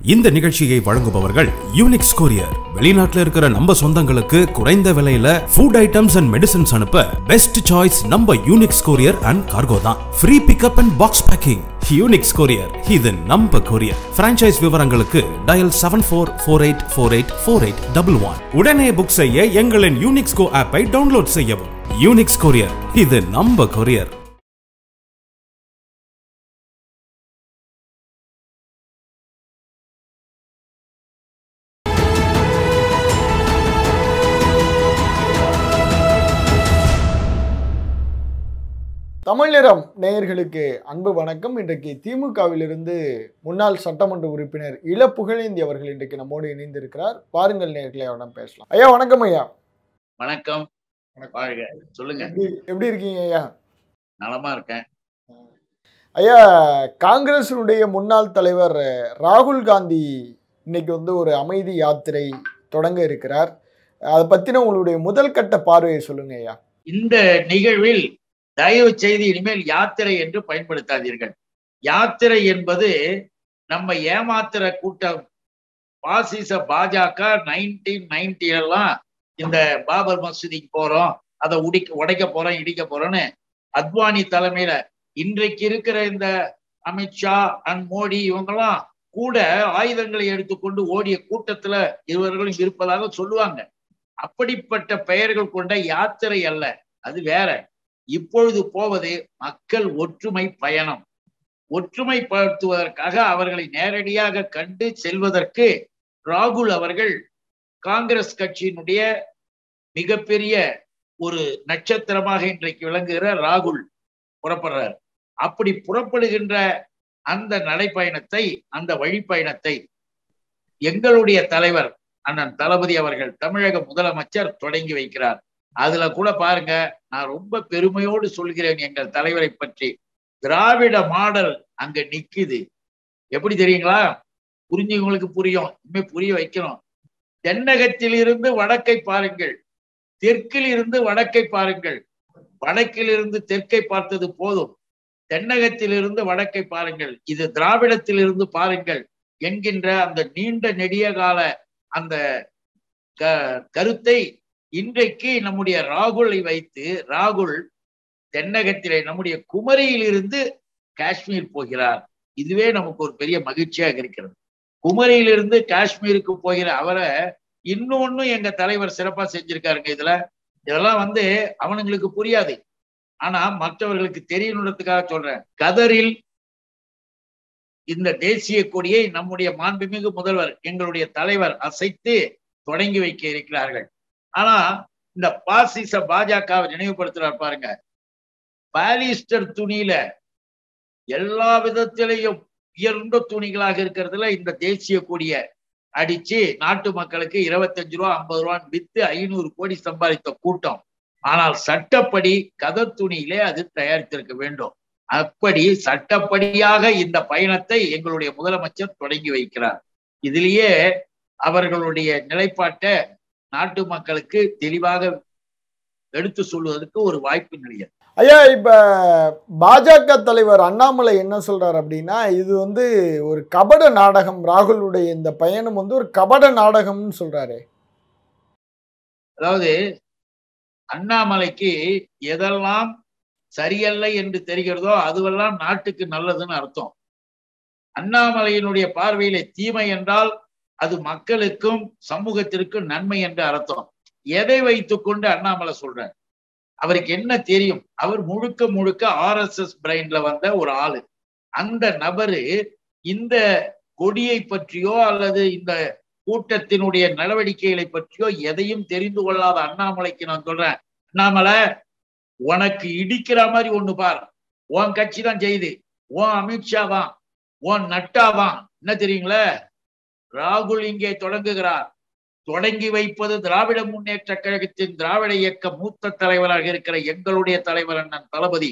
இந்த நிகழ்ச்சியை வழங்குபவர்கள் யூனிக்ஸ் கொரியர் வெளிநாட்டில் இருக்கிற நம்ம சொந்தங்களுக்கு குறைந்த விலையில ஃபுட் ஐட்டம்ஸ் அண்ட் மெடிசன்ஸ் அனுப்ப பெஸ்ட் சாய்ஸ் நம்ம யூனிக்ஸ் கொரியர் அண்ட் கார்கோ தான். Free pickup and box packing Unix courier இது நம்ம கொரியர் பிரான்ச்சைஸ் விவரங்களுக்கு dial seven four four eight four eight four eight double one உடனே புக் செய்ய எங்களின் Unix கோ ஆப்பை டவுன்லோட் செய்யவும். யூனிக்ஸ் கொரியர் இது நம்ம கொரியர் தமிழ் நிறம் நேயர்களுக்கு அன்பு வணக்கம். இன்றைக்கு திமுகவிலிருந்து முன்னாள் சட்டமன்ற உறுப்பினர் இள புகழேந்தி அவர்கள் இன்றைக்கு நம்மோடு இணைந்திருக்கிறார். பாருங்கள் நேயர்களை அவரிடம் பேசலாம். ஐயா வணக்கம் ஐயா. வணக்கம். சொல்லுங்க. எப்படி எப்படி இருக்கீங்க ஐயா? நலமா இருக்கேன். ஐயா காங்கிரசினுடைய முன்னாள் தலைவர் ராகுல் காந்தி இன்னைக்கு வந்து ஒரு அமைதி யாத்திரை தொடங்க இருக்கிறார். அதை பத்தின உங்களுடைய முதல் கட்ட பார்வையை சொல்லுங்க ஐயா. இந்த நிகழ்வில் தயவு செய்து இனிமேல் யாத்திரை என்று பயன்படுத்தாதீர்கள். யாத்திரை என்பது நம்ம ஏமாத்துற கூட்டம். பாசிச பாஜக நைன்டீன் நைன்டி எல்லாம் இந்த பாபர் மசூதிக்கு போறோம் அதை உடிக்க உடைக்க போறோம் இடிக்க போறோம்னு அத்வானி தலைமையில இன்றைக்கு இருக்கிற இந்த அமித்ஷா அண்ட் மோடி இவங்கெல்லாம் கூட ஆயுதங்களை எடுத்துக்கொண்டு ஓடிய கூட்டத்துல இருவர்களும் இருப்பதாக சொல்லுவாங்க. அப்படிப்பட்ட பெயர்கள் கொண்ட யாத்திரை அல்ல அது வேற. இப்பொழுது போவது மக்கள் ஒற்றுமை பயணம். ஒற்றுமைப்படுத்துவதற்காக அவர்களை நேரடியாக கண்டு செல்வதற்கு ராகுல் அவர்கள் காங்கிரஸ் கட்சியினுடைய மிகப்பெரிய ஒரு நட்சத்திரமாக இன்றைக்கு விளங்குகிற ராகுல் புறப்படுறார். அப்படி புறப்படுகின்ற அந்த நடைப்பயணத்தை அந்த வழிப்பயணத்தை எங்களுடைய தலைவர் அண்ணன் தளபதி அவர்கள் தமிழக முதலமைச்சர் தொடங்கி வைக்கிறார். அதுல கூட பாருங்க நான் ரொம்ப பெருமையோடு சொல்கிறேன் எங்கள் தலைவரை பற்றி. திராவிட மாடல் அங்க நிக்குது. எப்படி தெரியுங்களா? புரிஞ்சவங்களுக்கு புரியும். இனிமே புரிய வைக்கணும். தென்னகத்தில் இருந்து வடக்கை பாருங்கள். தெற்கில் இருந்து வடக்கை பாருங்கள். வடக்கில் இருந்து தெற்கை பார்த்தது போதும். தென்னகத்தில் இருந்து வடக்கை பாருங்கள். இது திராவிடத்தில் இருந்து பாருங்கள் என்கின்ற அந்த நீண்ட நெடிய கால அந்த க கருத்தை இன்றைக்கு நம்முடைய ராகுலை வைத்து ராகுல் தென்னகத்திலே நம்முடைய குமரியில் இருந்து காஷ்மீர் போகிறார். இதுவே நமக்கு ஒரு பெரிய மகிழ்ச்சியாக இருக்கிறது. குமரியிலிருந்து காஷ்மீருக்கு போகிற அவரை இன்னொன்னு எங்க தலைவர் சிறப்பா செஞ்சிருக்காருங்க இதுல. இதெல்லாம் வந்து அவனுங்களுக்கு புரியாது. ஆனா மற்றவர்களுக்கு தெரியணுன்றதுக்காக சொல்றேன். கதரில் இந்த தேசிய கொடியை நம்முடைய மாண்புமிகு முதல்வர் எங்களுடைய தலைவர் அசைத்து தொடங்கி வைக்க இருக்கிறார்கள். ஆனா இந்த பாசிச பாஜகவை நினைவுபடுத்துறார் பாருங்க. பாலிஸ்டர் துணியில எல்லா விதத்திலையும் உயர்ந்த துணிகளாக இருக்கிறதுல இந்த தேசிய கொடிய அடிச்சு நாட்டு மக்களுக்கு இருபத்தஞ்சு ரூபா ஐம்பது ரூபான்னு வித்து ஐநூறு கோடி சம்பாதித்த கூட்டம். ஆனால் சட்டப்படி கதர் துணியிலே அது தயாரித்திருக்க வேண்டும். அப்படி சட்டப்படியாக இந்த பயணத்தை எங்களுடைய முதலமைச்சர் தொடங்கி வைக்கிறார். இதிலேயே அவர்களுடைய நிலைப்பாட்டை நாட்டு மக்களுக்கு தெளிவாக எடுத்து சொல்வதற்கு ஒரு வாய்ப்பு நிலையம். ஐயா இப்ப பாஜக தலைவர் அண்ணாமலை என்ன சொல்றாரு அப்படின்னா இது வந்து ஒரு கபட நாடகம். ராகுலுடைய இந்த பயணம் வந்து ஒரு கபட நாடகம்னு சொல்றாரு. அதாவது அண்ணாமலைக்கு எதெல்லாம் சரியல்ல என்று தெரிகிறதோ அதுவெல்லாம் நாட்டுக்கு நல்லதுன்னு அர்த்தம். அண்ணாமலையினுடைய பார்வையில தீமை என்றால் அது மக்களுக்கும் சமூகத்திற்கும் நன்மை என்று அர்த்தம். எதை வைத்துக்கொண்டு அண்ணாமலை சொல்றார்? அவருக்கு என்ன தெரியும்? அவர் முழுக்க முழுக்க ஆர் எஸ் எஸ் வந்த ஒரு ஆளு. அந்த நபரு இந்த கொடியை பற்றியோ அல்லது இந்த கூட்டத்தினுடைய நடவடிக்கைகளை பற்றியோ எதையும் தெரிந்து கொள்ளாத அண்ணாமலைக்கு நான் சொல்றேன். அண்ணாமலை உனக்கு இடிக்கிற மாதிரி ஒண்ணு பார். உன் கட்சி தான் செய்து உன் அமித்ஷா தான். உன் நட்டா தான். என்ன தெரியுங்களே? ராகுல் இங்கே தொடங்குகிறார். தொடங்கி வைப்பது திராவிட முன்னேற்ற கழகத்தின் திராவிட இயக்க மூத்த தலைவராக இருக்கிற எங்களுடைய தலைவர் அண்ணன் தளபதி.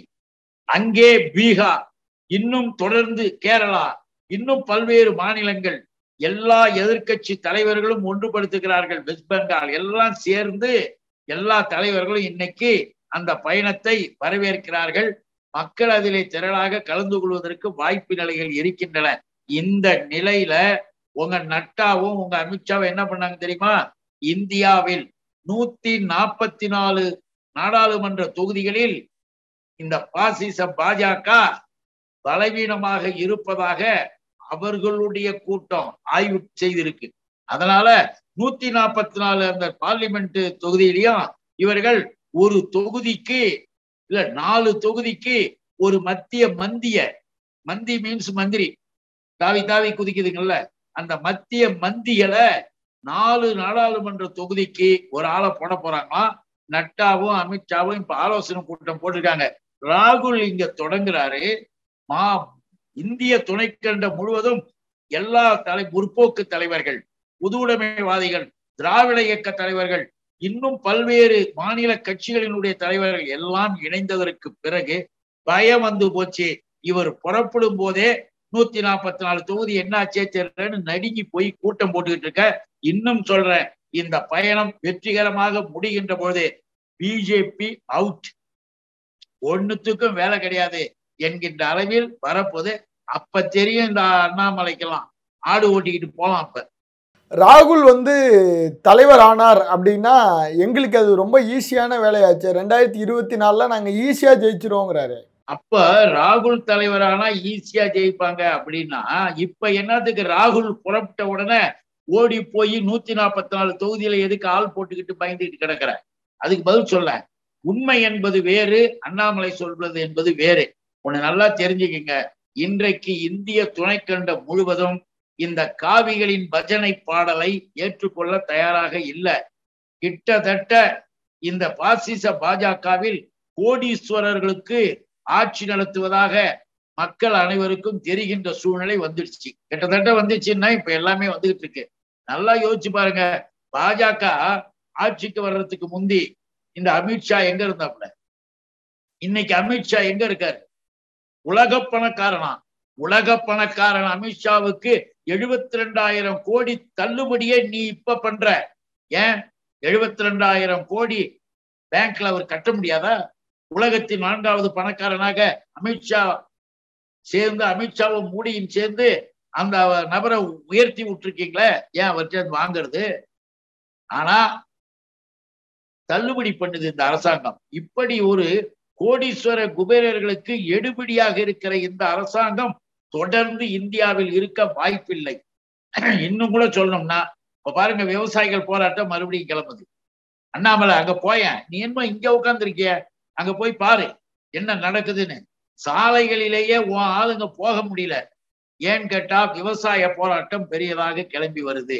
அங்கே பீகார் இன்னும் தொடர்ந்து கேரளா இன்னும் பல்வேறு மாநிலங்கள் எல்லா எதிர்கட்சி தலைவர்களும் ஒன்றுபடுத்துகிறார்கள். வெஸ்ட் பெங்கால் எல்லாம் சேர்ந்து எல்லா தலைவர்களும் இன்னைக்கு அந்த பயணத்தை வரவேற்கிறார்கள். மக்கள் அதிலே திரளாக கலந்து கொள்வதற்கு வாய்ப்பு நிலைகள் இருக்கின்றன. இந்த நிலையில உங்க நட்டாவும் உங்க அமித்ஷாவும் என்ன பண்ணாங்க தெரியுமா? இந்தியாவில் நூத்தி நாற்பத்தி நாலு நாடாளுமன்ற தொகுதிகளில் இந்த பாசிச பாஜக பலவீனமாக இருப்பதாக அவர்களுடைய கூட்டம் ஆய்வு செய்திருக்கு. அதனால நூத்தி நாற்பத்தி நாலு அந்த பார்லிமெண்ட் தொகுதியிலையும் இவர்கள் ஒரு தொகுதிக்கு இல்ல நாலு தொகுதிக்கு ஒரு மத்திய மந்திய மந்தி மீன்ஸ் மந்திரி தாவி தாவி குதிக்குதுங்கல்ல? அந்த மத்திய மந்திகளை நாலு நாடாளுமன்ற தொகுதிக்கு ஒரு ஆளை போட போறாங்களாம் நட்டாவும் அமித்ஷாவும் இப்ப ஆலோசனை கூட்டம் போட்டிருக்காங்க. ராகுல் இங்க தொடங்குறாரு. மா இந்திய துணைக்கண்டம் முழுவதும் எல்லா தலை முற்போக்கு தலைவர்கள் புதுவுடைமைவாதிகள் திராவிட இயக்க தலைவர்கள் இன்னும் பல்வேறு மாநில கட்சிகளினுடைய தலைவர்கள் எல்லாம் இணைந்ததற்கு பிறகு பயம் வந்து போச்சு. இவர் புறப்படும் போதே நூத்தி நாற்பத்தி நாலு தொகுதி என்னாச்சே தெரியலன்னு நடுங்கி போய் கூட்டம் போட்டுக்கிட்டு இருக்க. இன்னும் சொல்றேன் இந்த பயணம் வெற்றிகரமாக முடிகின்ற பொழுது பிஜேபி அவுட் ஒன்னுத்துக்கும் வேலை கிடையாது என்கின்ற அளவில் வரப்போது அப்ப தெரியும் இந்த அண்ணாமலைக்கெல்லாம் ஆடு ஓட்டிக்கிட்டு போலாம் அப்ப. ராகுல் வந்து தலைவர் ஆனார் அப்படின்னா எங்களுக்கு அது ரொம்ப ஈஸியான வேலையாச்சு. ரெண்டாயிரத்தி இருபத்தி நாலில் நாங்க ஈஸியா ஜெயிச்சிருவோங்கிறாரு. அப்ப ராகுல் தலைவரானா ஈஸியா ஜெயிப்பாங்க அப்படின்னா இப்ப என்னத்துக்கு ராகுல் புறப்பட்ட உடனே ஓடி போய் நூத்தி நாற்பத்தி நாலு தொகுதியில எதுக்கு ஆள் போட்டுக்கிட்டு பயந்துக்கிட்டு கிடக்குற? அதுக்கு பதில் சொல்ல. உண்மை என்பது வேறு அண்ணாமலை சொல்வது என்பது வேறு. ஒண்ணு நல்லா தெரிஞ்சுக்கங்க. இன்றைக்கு இந்திய துணைக்கண்டம் முழுவதும் இந்த காவிகளின் பஜனை பாடலை ஏற்றுக்கொள்ள தயாராக இல்லை. கிட்டத்தட்ட இந்த பாசிச பாஜகவில் கோடீஸ்வரர்களுக்கு ஆட்சி நடத்துவதாக மக்கள் அனைவருக்கும் தெரிகின்ற சூழ்நிலை வந்துடுச்சு. கிட்டத்தட்ட வந்துச்சுன்னா இப்ப எல்லாமே வந்துகிட்டு இருக்கு. நல்லா யோசிச்சு பாருங்க. பாஜக ஆட்சிக்கு வர்றதுக்கு முந்தி இந்த அமித்ஷா எங்க இருந்தாப்புல? இன்னைக்கு அமித்ஷா எங்க இருக்காரு? உலக பணக்காரனா உலக பணக்காரன் அமித்ஷாவுக்கு எழுபத்தி ரெண்டாயிரம் கோடி தள்ளுபடியே நீ இப்ப பண்ற. ஏன்? எழுபத்தி ரெண்டாயிரம் கோடி பேங்க்ல அவர் கட்ட முடியாதா? உலகத்தின் நான்காவது பணக்காரனாக அமித்ஷா சேர்ந்து அமித்ஷாவும் மோடியும் சேர்ந்து அந்த நபரை உயர்த்தி விட்டுருக்கீங்களே? ஏன் அவர்கிட்ட வாங்குறது? ஆனா தள்ளுபடி பண்ணுது இந்த அரசாங்கம். இப்படி ஒரு கோடீஸ்வர குபேரர்களுக்கு எடுபடியாக இருக்கிற இந்த அரசாங்கம் தொடர்ந்து இந்தியாவில் இருக்க வாய்ப்பில்லை. இன்னும் கூட சொல்லணும்னா இப்ப பாருங்க விவசாயிகள் போராட்டம் மறுபடியும் கிளம்புது. அண்ணாமலை அங்க போயேன். நீ என்ன இங்க உட்காந்துருக்கிய அங்க போய் பாரு என்ன நடக்குதுன்னு. சாலைகளிலேயே உன் ஆளுங்க போக முடியல. ஏன்னு கேட்டா விவசாய போராட்டம் பெரியதாக கிளம்பி வருது.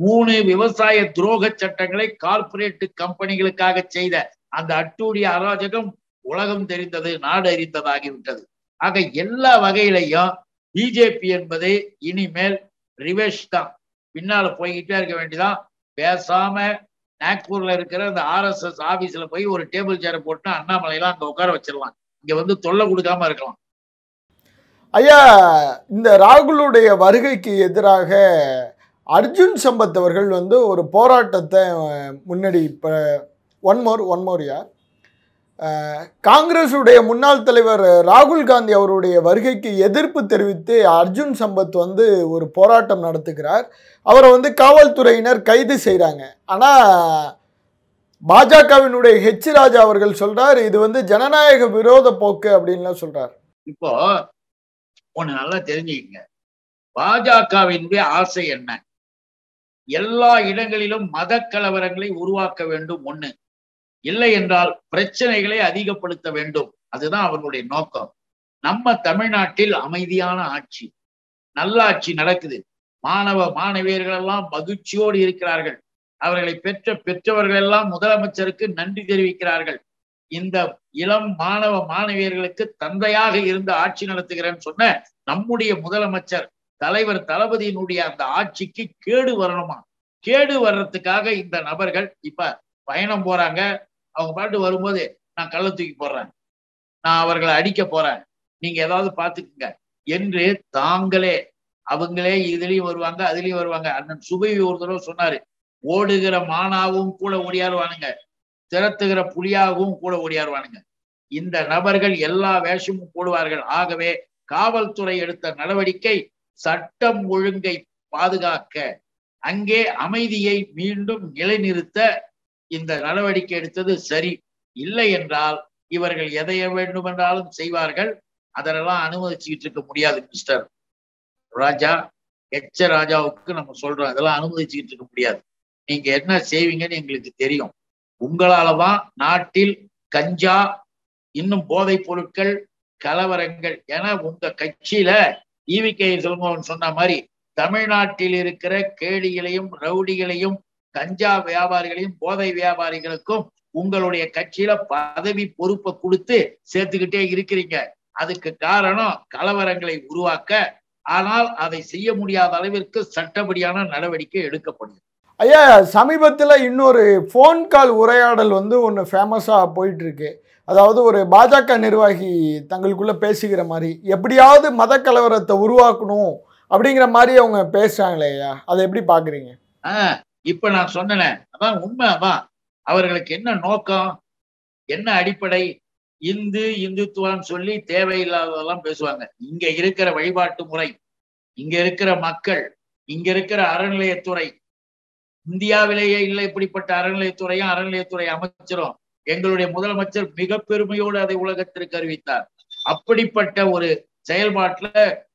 மூணு விவசாய துரோக சட்டங்களை கார்பரேட் கம்பெனிகளுக்காக செய்த அந்த அட்டூடிய அராஜகம் உலகம் தெரிந்தது நாடு அறிந்ததாகிவிட்டது. ஆக எல்லா வகையிலையும் பிஜேபி என்பது இனிமேல் ரிவேஷ் தான். பின்னால போய்கிட்டே இருக்க வேண்டியதான் பேசாம நாக்பூர்ல இருக்கிற அந்த ஆர்எஸ்எஸ் ஆபீஸ்ல போய் ஒரு டேபிள் சேரை போட்டு அண்ணாமலையெல்லாம் அங்க உட்கார வச்சிடலாம். இங்க வந்து தொல்லை கொடுக்காம இருக்கலாம். ஐயா இந்த ராகுலுடைய வருகைக்கு எதிராக அர்ஜுன் சம்பத் அவர்கள் வந்து ஒரு போராட்டத்தை முன்னாடி இப்போ ஒன் மோர் ஒன் மோர் யார் காங்கிரஸுடைய முன்னாள் தலைவர் ராகுல் காந்தி அவருடைய வருகைக்கு எதிர்ப்பு தெரிவித்து அர்ஜுன் சம்பத் வந்து ஒரு போராட்டம் நடத்துகிறார். அவரை வந்து காவல்துறையினர் கைது செய்கிறாங்க ஆனால் பாஜகவினுடைய ஹெச் ராஜா அவர்கள் சொல்றார் இது வந்து ஜனநாயக விரோத போக்கு அப்படின்லாம் சொல்றார். இப்போ ஒண்ணு நல்லா தெரிஞ்சுக்கங்க. பாஜகவினுடைய ஆசை என்ன? எல்லா இடங்களிலும் மத கலவரங்களை உருவாக்க வேண்டும் ஒண்ணு. இல்லை என்றால் பிரச்சனைகளை அதிகப்படுத்த வேண்டும். அதுதான் அவர்களுடைய நோக்கம். நம்ம தமிழ்நாட்டில் அமைதியான ஆட்சி நல்லாட்சி நடக்குது. மாணவ மாணவியர்கள் எல்லாம் மகிழ்ச்சியோடு இருக்கிறார்கள். அவர்களை பெற்ற பெற்றவர்கள் எல்லாம் முதலமைச்சருக்கு நன்றி தெரிவிக்கிறார்கள். இந்த இளம் மாணவ மாணவியர்களுக்கு தந்தையாக இருந்து ஆட்சி நடத்துகிறேன்னு சொன்ன நம்முடைய முதலமைச்சர் தலைவர் தளபதியினுடைய அந்த ஆட்சிக்கு கேடு வரணுமா? கேடு வர்றதுக்காக இந்த நபர்கள் இப்ப பயணம் போறாங்க. அவங்க பாட்டு வரும்போது நான் கள்ள தூக்கி போடுறேன். நான் அவர்களை அடிக்க போறேன். நீங்க ஏதாவது பாத்துக்குங்க என்று தாங்களே அவங்களே இதுலயும் வருவாங்க அதுலயும் வருவாங்க. அண்ணன் சுபை ஒரு தடவை சொன்னாரு ஓடுகிற மானாவும் கூட ஓடியாருவானுங்க. திரத்துகிற புலியாகவும் கூட ஓடியாருவானுங்க. இந்த நபர்கள் எல்லா வேஷமும் போடுவார்கள். ஆகவே காவல்துறை எடுத்த நடவடிக்கை சட்டம் ஒழுங்கை பாதுகாக்க அங்கே அமைதியை மீண்டும் நிலைநிறுத்த இந்த நடவடிக்கை எடுத்தது சரி. இல்லை என்றால் இவர்கள் எதை வேண்டுமென்றாலும் செய்வார்கள். அதெல்லாம் அனுமதிச்சுக்கிட்டு இருக்க முடியாது மிஸ்டர் ராஜா எச்ச ராஜாவுக்கு நம்ம சொல்றோம் அதெல்லாம் அனுமதிச்சுக்கிட்டு இருக்க முடியாது. நீங்க என்ன செய்வீங்கன்னு எங்களுக்கு தெரியும். உங்களாலதான் நாட்டில் கஞ்சா இன்னும் போதைப் பொருட்கள் கலவரங்கள் என உங்க கட்சியில ஈவிகே செல்வன் சொன்ன மாதிரி தமிழ்நாட்டில் இருக்கிற கேடிகளையும் ரவுடிகளையும் கஞ்சா வியாபாரிகளையும் போதை வியாபாரிகளுக்கும் உங்களுடைய கட்சியில பதவி பொறுப்பை கொடுத்து சேர்த்துக்கிட்டே இருக்கிறீங்க. அதுக்கு காரணம் கலவரங்களை உருவாக்க ஆனால் அதை செய்ய முடியாத அளவிற்கு சட்டப்படியான நடவடிக்கை எடுக்கப்படும் ஐயா சமீபத்தில் இன்னொரு ஃபோன் கால் உரையாடல் வந்து ஒன்று ஃபேமஸாக போயிட்டு இருக்கு அதாவது ஒரு பாஜக நிர்வாகி தங்களுக்குள்ள பேசிக்கிற மாதிரி எப்படியாவது மத கலவரத்தை உருவாக்கணும் அப்படிங்கிற மாதிரி அவங்க பேசுறாங்களே ஐயா அதை எப்படி பார்க்குறீங்க ஆஹ் இப்ப நான் சொன்னேன் அதான் உண்மை அதான் அவர்களுக்கு என்ன நோக்கம்? என்ன அடிப்படை? இந்து இந்துத்துவம் சொல்லி தேவையில்லாததெல்லாம் பேசுவாங்க. இங்க இருக்கிற வழிபாட்டு முறை இங்க இருக்கிற மக்கள் இங்க இருக்கிற அறநிலையத்துறை. இந்தியாவிலேயே இல்லை இப்படிப்பட்ட அறநிலையத்துறையும் அறநிலையத்துறை அமைச்சரும். எங்களுடைய முதலமைச்சர் மிக பெருமையோடு அதை உலகத்திற்கு அறிவித்தார். அப்படிப்பட்ட ஒரு செயல்பாட்டுல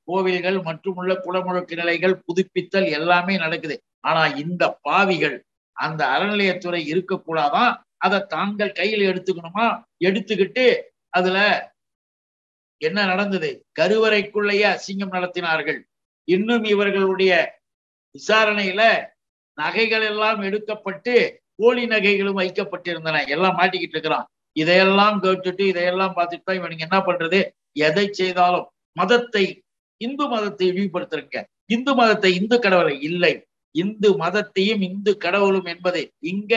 கோவில்கள் மற்றும் உள்ள குளமுழுக்கு நிலைகள் புதுப்பித்தல் எல்லாமே நடக்குது. ஆனா இந்த பாவிகள் அந்த அறநிலையத்துறை இருக்கக்கூடாதான் அதை தாங்கள் கையில் எடுத்துக்கணுமா? எடுத்துக்கிட்டு அதுல என்ன நடந்தது? கருவறைக்குள்ளேயே அசிங்கம் நடத்தினார்கள். இன்னும் இவர்களுடைய விசாரணையில நகைகள் எல்லாம் எடுக்கப்பட்டு போலி நகைகளும் வைக்கப்பட்டிருந்தன. எல்லாம் மாட்டிக்கிட்டு இருக்கிறான். இதையெல்லாம் கேட்டுட்டு இதையெல்லாம் பார்த்துட்டு தான் இவனுங்க என்ன பண்றது? எதை செய்தாலும் மதத்தை இந்து மதத்தை இழிவுபடுத்திருக்க. இந்து மதத்தை இந்து கடவுளை இல்லை. இந்து மதத்தையும் இந்து கடவுளும் என்பதை இங்க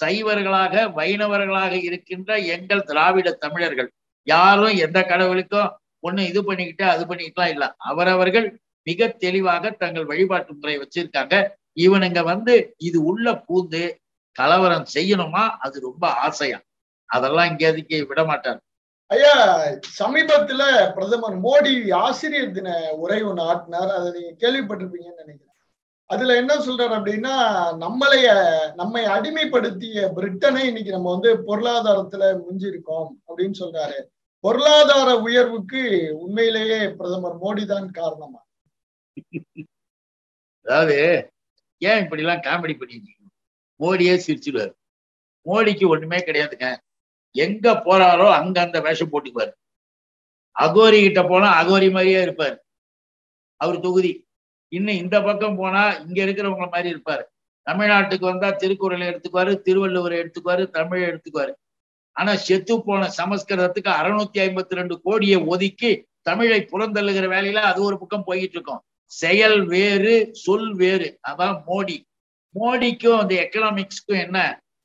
சைவர்களாக வைணவர்களாக இருக்கின்ற எங்கள் திராவிட தமிழர்கள் யாரும் எந்த கடவுளுக்கும் ஒண்ணு இது பண்ணிக்கிட்டு அது பண்ணிக்கிட்டுலாம் இல்ல. அவரவர்கள் மிக தெளிவாக தங்கள் வழிபாட்டு முறை வச்சிருக்காங்க. இவனுங்க வந்து இது உள்ள பூந்து கலவரம் செய்யணுமா? அது ரொம்ப ஆசையா. அதெல்லாம் இங்க அதுக்கு விட மாட்டார் ஐயா சமீபத்துல பிரதமர் மோடி ஆசிரியர் தின உரை ஒன்று ஆட்டினார் அதை நீங்க கேள்விப்பட்டிருப்பீங்கன்னு நினைக்கிறேன். அதுல என்ன சொல்றாரு அப்படின்னா நம்மளைய நம்மை அடிமைப்படுத்திய பிரிட்டனை இன்னைக்கு நம்ம வந்து பொருளாதாரத்துல முஞ்சிருக்கோம் அப்படின்னு சொல்றாரு. பொருளாதார உயர்வுக்கு உண்மையிலேயே பிரதமர் மோடி தான் காரணமா? அதாவது ஏன் இப்படி எல்லாம் காமெடி பண்ணிட்டு மோடியே சிரிச்சிடுவார் மோடிக்கு ஒண்ணுமே கிடையாதுங்க. எங்க போறாரோ அங்க அந்த வேஷம் போட்டுக்குவார். அகோரி கிட்ட போனா அகோரி மாதிரியே இருப்பார். அவர் தொகுதி. இன்னும் இந்த பக்கம் போனா இங்க இருக்கிறவங்க மாதிரி இருப்பார். தமிழ்நாட்டுக்கு வந்தா திருக்குறளை எடுத்துக்குவாரு திருவள்ளுவரை எடுத்துக்குவாரு தமிழை எடுத்துக்குவாரு. ஆனா செத்து போன சமஸ்கிருதத்துக்கு அறுநூத்தி ஐம்பத்தி ரெண்டு கோடியை ஒதுக்கி தமிழை புறந்தள்ளுகிற வேலையில அது ஒரு பக்கம் போயிட்டு இருக்கோம். செயல் வேறு சொல் வேறு. அதான் மோடி. மோடிக்கும் அந்த எக்கனாமிக்ஸ்க்கும் என்ன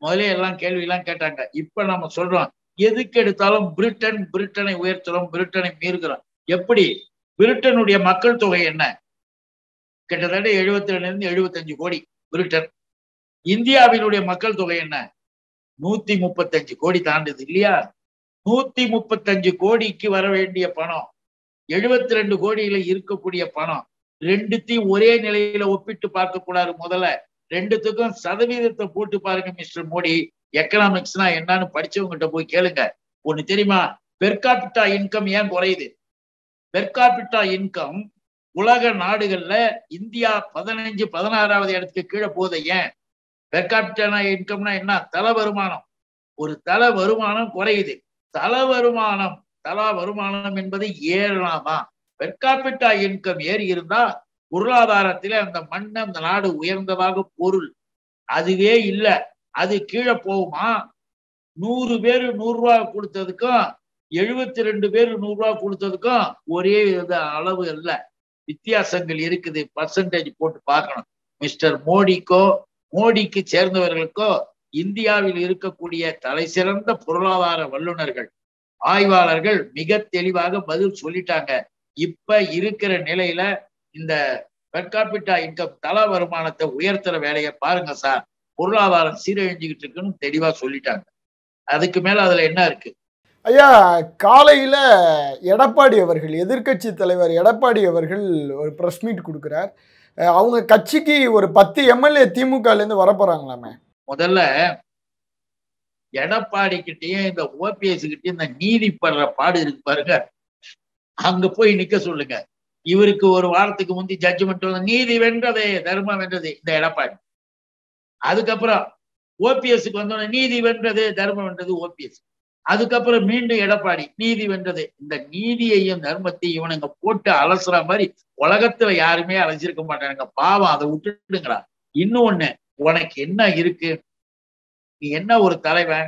முதலே எல்லாம் கேள்வி எல்லாம் கேட்டாங்க. இப்ப நம்ம சொல்றோம் எதுக்கு எடுத்தாலும் பிரிட்டன் பிரிட்டனை உயர்த்துறோம் பிரிட்டனை மீறுகிறோம். எப்படி? பிரிட்டனுடைய மக்கள் தொகை என்ன? கிட்டத்தட்ட எழுபத்தி ரெண்டுல இருந்து எழுபத்தஞ்சு கோடி பிரிட்டன். இந்தியாவினுடைய மக்கள் தொகை என்ன? நூத்தி முப்பத்தஞ்சு கோடி தாண்டுது இல்லையா? நூத்தி முப்பத்தஞ்சு கோடிக்கு வர வேண்டிய பணம் எழுபத்தி ரெண்டு கோடியில இருக்கக்கூடிய பணம் ரெண்டுத்தையும் ஒரே நிலையில ஒப்பிட்டு பார்க்க கூடாது முதல்ல. ரெண்டுத்துக்கும் சதவீதத்தை போட்டு பாருங்க மிஸ்டர் மோடி. எக்கனாமிக்ஸ்னா என்னன்னு படிச்சவங்ககிட்ட போய் கேளுங்க. ஒண்ணு தெரியுமா? பெர்காபிட்டா இன்கம் ஏன் குறையுது? பெர்காபிட்டா இன்கம் உலக நாடுகள்ல இந்தியா பதினஞ்சு பதினாறாவது இடத்துக்கு கீழே போகுது ஏன்? பெர்காபிட்டா இன்கம்னா என்ன? தல வருமானம். ஒரு தல வருமானம் குறையுது. தல வருமானம் தலா வருமானம் என்பது ஏறலாமா? பெர்காபிட்டா இன்கம் ஏறி இருந்தா பொருளாதாரத்தில அந்த மண் அந்த நாடு உயர்ந்ததாக பொருள். அதுவே இல்லை. அது கீழே போகுமா? நூறு பேர் நூறு கொடுத்ததுக்கும் எழுபத்தி ரெண்டு பேர் நூறு கொடுத்ததுக்கும் ஒரே வித அளவு இல்லை. வித்தியாசங்கள் இருக்குது. பர்சன்டேஜ் போட்டு பார்க்கணும். மிஸ்டர் மோடிக்கோ மோடிக்கு சேர்ந்தவர்களுக்கோ இந்தியாவில் இருக்கக்கூடிய தலை சிறந்த பொருளாதார வல்லுநர்கள் ஆய்வாளர்கள் மிக தெளிவாக பதில் சொல்லிட்டாங்க. இப்ப இருக்கிற நிலையில இந்த பெர்காபிட்டா இன்கம் தல வருமானத்தை உயர்த்துற வேலையை பாருங்க சார் பொருளாதாரம் சீரழிஞ்சுக்கிட்டு இருக்குன்னு தெளிவா சொல்லிட்டாங்க. அதுக்கு மேல அதுல என்ன இருக்கு? ஐயா காலையில எடப்பாடி அவர்கள் எதிர்க்கட்சி தலைவர் எடப்பாடி அவர்கள் ஒரு ப்ரெஸ் மீட் கொடுக்குறார். அவங்க கட்சிக்கு ஒரு பத்து எம்எல்ஏ திமுகலேருந்து வரப்போறாங்களாமே? முதல்ல எடப்பாடி கிட்டயும் இந்த ஓபிஎஸ் கிட்டயும் இந்த நீதி படுற பாடு இருக்கு பாருங்க. அங்க போய் நிக்க சொல்லுங்க. இவருக்கு ஒரு வாரத்துக்கு முந்தி ஜட்ஜ்மெண்ட் வந்து நீதி வென்றதே தர்மம் வென்றது இந்த எடப்பாடி. அதுக்கப்புறம் ஓபிஎஸ்க்கு வந்தோடனே நீதி வென்றது தர்மம் வென்றது ஓபிஎஸ் அதுக்கப்புறம் மீண்டும் எடப்பாடி நீதி வென்றது. இந்த நீதியையும் தர்மத்தையும் இவனுங்க போட்டு அலசுற மாதிரி உலகத்துல யாருமே அலைஞ்சிருக்க மாட்டானுங்க. பாவம் அதை விட்டுடுங்களா இன்னொன்னு உனக்கு என்ன இருக்கு? நீ என்ன ஒரு தலைவன்?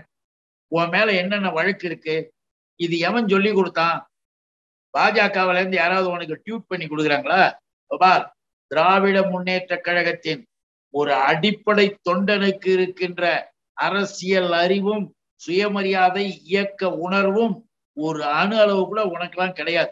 உன் மேல என்னென்ன வழக்கு இருக்கு? இது எவன் சொல்லி கொடுத்தான்? பாஜகவுல இருந்து யாராவது உனக்கு டியூட் பண்ணி கொடுக்குறாங்களா? பார் திராவிட முன்னேற்ற கழகத்தின் ஒரு அடிப்படை தொண்டனுக்கு இருக்கின்ற அரசியல் அறிவும் சுயமரியாதை இயக்க உணர்வும் ஒரு அணு அளவு கூட உனக்கெல்லாம் கிடையாது.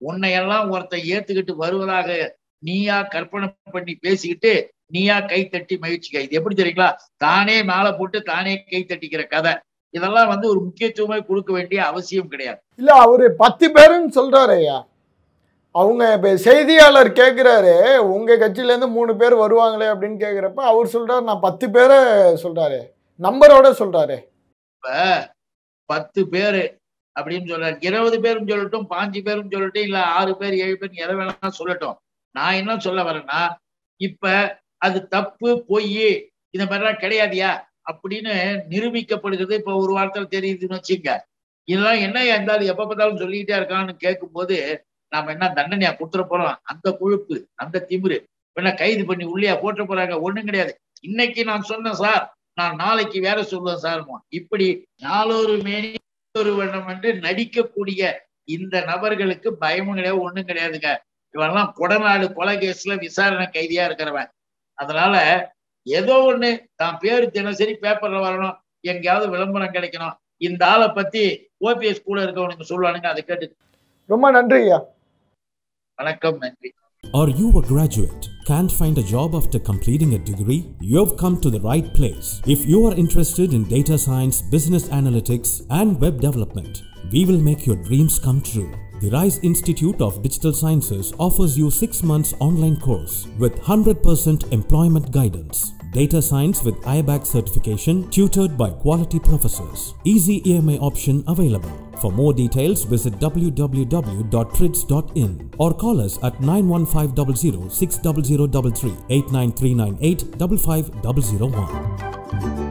உன்னையெல்லாம் ஒருத்தன் ஏத்துக்கிட்டு வருவதாக நீயா கற்பனை பண்ணி பேசிக்கிட்டு நீயா கை தட்டி மகிழ்ச்சிக்க. இது எப்படி தெரியுங்களா? தானே மேல போட்டு தானே கை தட்டிக்கிற கதை. இதெல்லாம் வந்து ஒரு முக்கியத்துவமே கொடுக்க வேண்டிய அவசியம் கிடையாது. இல்ல அவரு பத்து பேருன்னு சொல்றாரு ஐயா. அவங்க இப்ப செய்தியாளர் கேக்குறாரு உங்க கட்சியில இருந்து மூணு பேர் வருவாங்களே அப்படின்னு கேக்குறப்ப அவர் சொல்றாரு நான் பத்து பேரை சொல்றாரு. நம்பரோட சொல்றாரு. இப்ப பத்து பேரு அப்படின்னு சொல்றாரு. இருபது பேரும் சொல்லட்டும் பாஞ்சு பேரும் சொல்லட்டும் இல்ல ஆறு பேர் ஏழு பேர் எதை வேணாலும் சொல்லட்டும். நான் என்ன சொல்ல வரேன்னா இப்ப அது தப்பு பொய் இந்த மாதிரிலாம் கிடையாதியா. அப்படின்னு நிரூபிக்கப்படுகிறது. இப்ப ஒரு வாரத்துல தெரியுதுன்னு வச்சுங்க. இதெல்லாம் என்ன இருந்தாலும் எப்ப பார்த்தாலும் சொல்லிக்கிட்டே இருக்கான்னு கேட்கும்போது நாம என்ன தண்டனையா கொடுத்துட போறோம்? அந்த கொழுப்பு அந்த திமிரு. என்ன கைது பண்ணி உள்ளியா போட்டு போறாங்க? ஒண்ணும் கிடையாது. இன்னைக்கு நான் சொன்னேன் சார். நான் நாளைக்கு வேற சொல்லுவேன் சார் இப்படி நாலொரு மேனி ஒரு வண்ணம் என்று நடிக்கக்கூடிய இந்த நபர்களுக்கு பயமும் கிடையாது ஒண்ணும் கிடையாதுங்க. இவெல்லாம் கொடநாடு கொலை கேஸ்ல விசாரணை கைதியா இருக்கிறவன். அதனால ஏதோ ஒண்ணு தான் பேரு தினசரி பேப்பர்ல வரணும் எங்கேயாவது விளம்பரம் கிடைக்கணும் இந்த ஆளை பத்தி ஓபிஎஸ் கூட இருக்கவனுக்கு சொல்லுவானுங்க அதை கேட்டு ரொம்ப நன்றி ஐயா வணக்கம் நன்றி Are you a graduate? Can't find a job after completing a degree? You've come to the right place. If you are interested in data science, business analytics, and web development, we will make your dreams come true. The RISE Institute of Digital Sciences offers you 6 months online course with 100% employment guidance. Data science with IBAC certification tutored by quality professors. Easy EMI option available. For more details, visit www.trids.in or call us at 91500 60033 89398 55001.